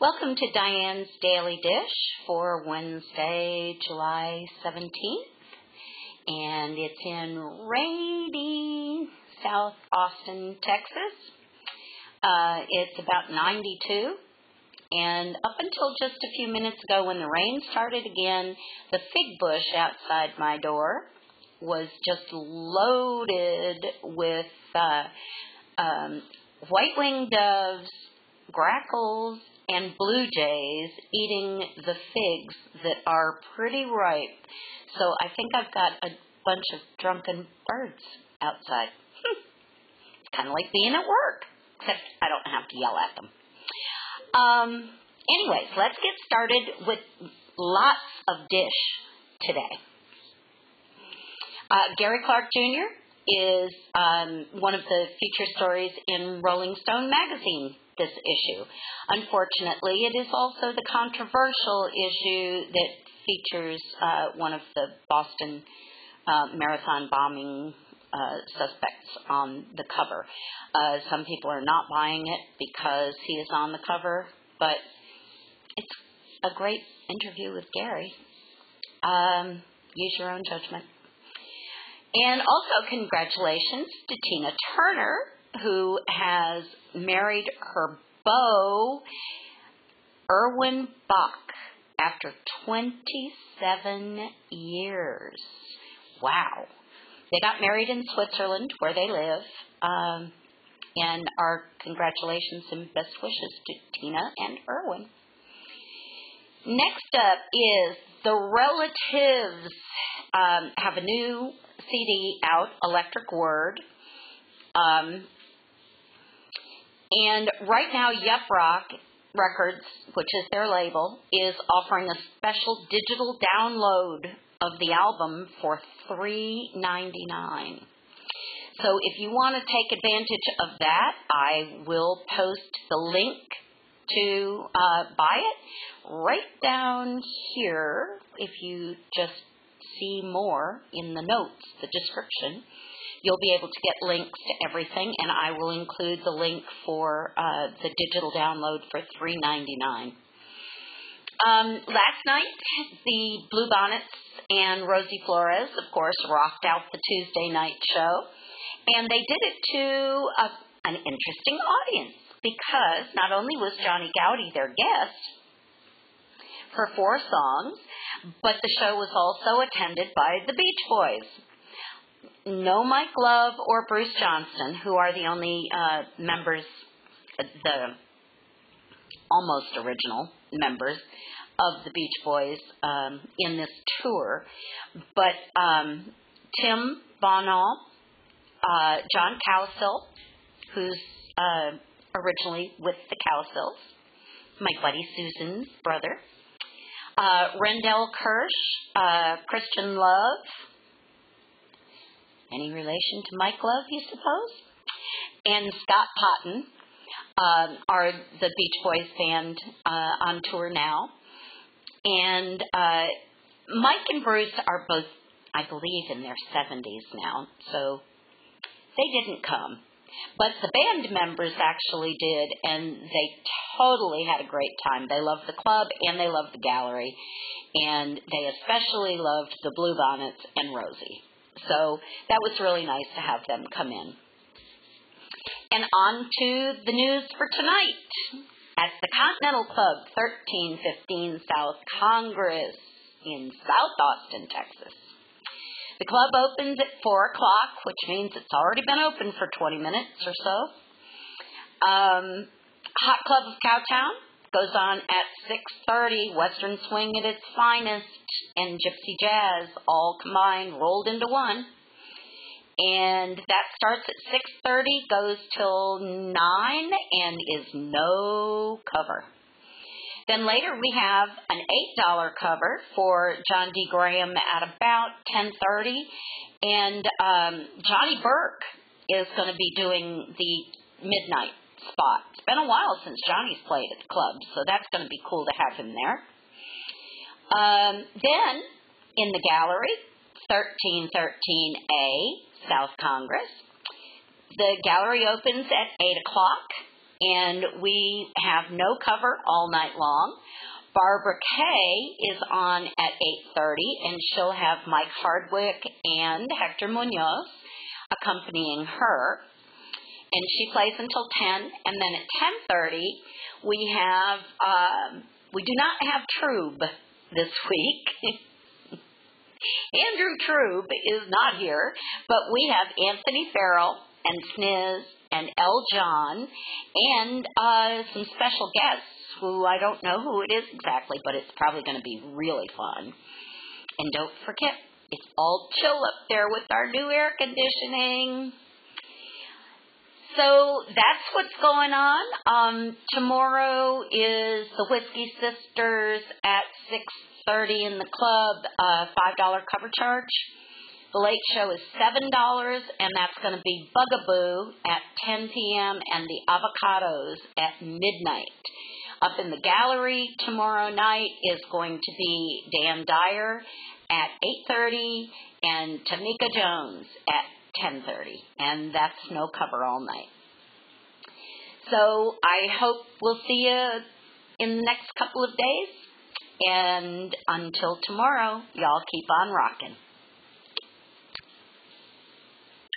Welcome to Dianne's Daily Dish for Wednesday, July 17th. And it's in rainy South Austin, Texas. Uh, it's about 92. And up until just a few minutes ago, when the rain started again, the fig bush outside my door was just loaded with uh, um, white winged doves, grackles, and blue jays eating the figs that are pretty ripe. So I think I've got a bunch of drunken birds outside. it's kind of like being at work, except I don't have to yell at them. Um, anyways, let's get started with lots of dish today. Uh, Gary Clark Jr. is um, one of the feature stories in Rolling Stone magazine this issue. Unfortunately, it is also the controversial issue that features uh, one of the Boston uh, marathon bombing uh, suspects on the cover. Uh, some people are not buying it because he is on the cover, but it's a great interview with Gary. Um, use your own judgment. And also, congratulations to Tina Turner, who has married her beau, Erwin Bach, after 27 years. Wow. They got married in Switzerland, where they live. Um, and our congratulations and best wishes to Tina and Erwin. Next up is The Relatives um, have a new CD out, Electric Word. Um, and right now, Yep Rock Records, which is their label, is offering a special digital download of the album for three ninety nine. So if you want to take advantage of that, I will post the link to uh, buy it right down here. If you just see more in the notes, the description, you'll be able to get links to everything, and I will include the link for uh, the digital download for three ninety nine. Um, last night, the Bluebonnets and Rosie Flores, of course, rocked out the Tuesday night show, and they did it to a, an interesting audience because not only was Johnny Goudie their guest for four songs, but the show was also attended by the Beach Boys no Mike Love or Bruce Johnston, who are the only uh, members, the almost original members of the Beach Boys um, in this tour. But um, Tim Bonhomme, uh, John Cowsill, who's uh, originally with the Cowsills, my buddy Susan's brother, uh, Randell Kirsch, uh, Christian Love, any relation to Mike Love, you suppose? And Scott Totten um, are the Beach Boys band uh, on tour now. And uh, Mike and Bruce are both, I believe, in their 70s now, so they didn't come. But the band members actually did, and they totally had a great time. They loved the club and they loved the gallery, and they especially loved the Bluebonnets and Rosie. So that was really nice to have them come in. And on to the news for tonight. At the Continental Club, 1315 South Congress in South Austin, Texas. The club opens at 4 o'clock, which means it's already been open for 20 minutes or so. Um, Hot Club of Cowtown goes on at 6.30, Western Swing at its finest, and Gypsy Jazz all combined, rolled into one. And that starts at 6.30, goes till 9, and is no cover. Then later we have an $8 cover for Jon Dee Graham at about 10.30, and um, Jonny Burke is going to be doing the midnight spot. It's been a while since Jonny's played at the club, so that's going to be cool to have him there. Um, then in the gallery, 1313A, South Congress. The gallery opens at 8 o'clock, and we have no cover all night long. Barbara K is on at 8:30 and she'll have Mike Hardwick and Hector Munoz accompanying her. And she plays until 10 and then at 10:30 we have um, we do not have Trube this week. Andrew Trube is not here, but we have Anthony Farrell and Snizz and El John and uh, some special guests who I don't know who it is exactly, but it's probably going to be really fun. And don't forget, it's all chill up there with our new air conditioning. So that's what's going on. Um, tomorrow is the Whiskey Sisters at six thirty in the club. Uh, Five dollar cover charge. The late show is seven dollars, and that's going to be Bugaboo at 10 p.m. and the Avocados at midnight. Up in the gallery tomorrow night is going to be Dan Dyer at 8:30 and Tamika Jones at 10:30, and that's no cover all night. So I hope we'll see you in the next couple of days. And until tomorrow, y'all keep on rocking.